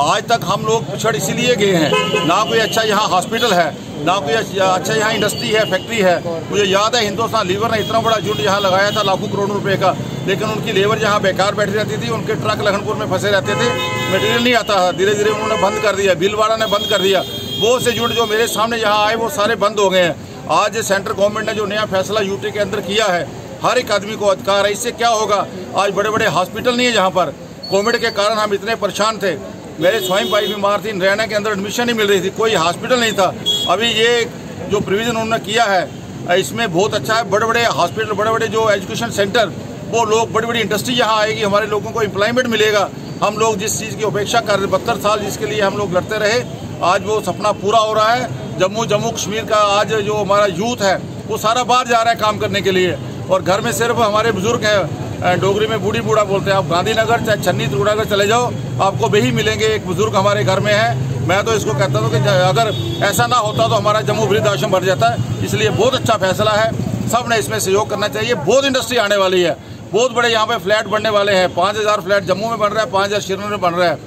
आज तक हम लोग पिछड़ इसीलिए गए हैं। ना कोई अच्छा यहाँ हॉस्पिटल है, ना कोई अच्छा यहाँ इंडस्ट्री है फैक्ट्री है। मुझे याद है हिंदुस्तान लीवर ने इतना बड़ा झुंड यहाँ लगाया था लाखों करोड़ों रुपए का। लेकिन उनकी लेबर यहाँ बेकार बैठी रहती थी, उनके ट्रक लखनपुर में फंसे रहते थे। मटेरियल नहीं आता था। धीरे धीरे उन्होंने बंद कर दिया बिलवाड़ा ने बंद कर दिया। वो से झुंड जो मेरे सामने यहाँ आए, वो सारे बंद हो गए हैं। आज सेंट्रल गवर्नमेंट ने जो नया फैसला यूटी के अंदर किया है, हर एक आदमी को अधिकार है। इससे क्या होगा? आज बड़े बड़े हॉस्पिटल नहीं है यहाँ पर। कोविड के कारण हम इतने परेशान थे। मेरे स्वयं भाई बीमार थी नरैना के अंदर एडमिशन नहीं मिल रही थी, कोई हॉस्पिटल नहीं था। अभी ये जो प्रोविज़न उन्होंने किया है, इसमें बहुत अच्छा है बड़े बड़े हॉस्पिटल बड़े बड़े जो एजुकेशन सेंटर वो लोग बड़ी बड़ी इंडस्ट्री यहाँ आएगी, हमारे लोगों को एम्प्लॉयमेंट मिलेगा। हम लोग जिस चीज़ की अपेक्षा कर रहे, बहत्तर साल जिसके लिए हम लोग लड़ते रहे, आज वो सपना पूरा हो रहा है। जम्मू जम्मू, कश्मीर का आज जो हमारा यूथ है, वो सारा बाहर जा रहा है काम करने के लिए। और घर में सिर्फ़ हमारे बुज़ुर्ग हैं डोगरी में बूढ़ी बूढ़ा बोलते हैं। आप गांधीनगर चाहे छन्नी त्रिगुड़ागर चले जाओ, आपको वही मिलेंगे। एक बुज़ुर्ग हमारे घर में है। मैं तो इसको कहता हूँ कि अगर ऐसा ना होता तो हमारा जम्मू वृद्ध आश्रम बढ़ जाता। है इसलिए बहुत अच्छा फैसला है। सबने इसमें सहयोग करना चाहिए। बहुत इंडस्ट्री आने वाली है। बहुत बड़े यहाँ पे फ्लैट बनने वाले हैं। पाँच हज़ार फ्लैट जम्मू में बन रहा है, पाँच हज़ार श्रीनगर में बन रहा है।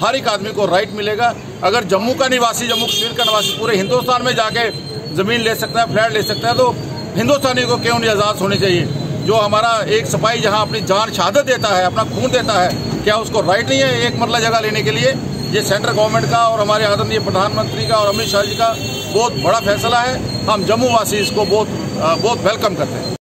हर एक आदमी को राइट मिलेगा। अगर जम्मू का निवासी, जम्मू कश्मीर का निवासी पूरे हिंदुस्तान में जाके ज़मीन ले सकता है, फ्लैट ले सकता है तो हिंदुस्तानी को क्यों नहीं आज़ाद होनी चाहिए? जो हमारा एक सिपाही जहाँ अपनी जान शहादत देता है, अपना खून देता है, क्या उसको राइट नहीं है एक मरला जगह लेने के लिए? ये सेंट्रल गवर्नमेंट का और हमारे आदरणीय प्रधानमंत्री का और अमित शाह जी का बहुत बड़ा फैसला है। हम जम्मू वासी इसको बहुत बहुत वेलकम करते हैं।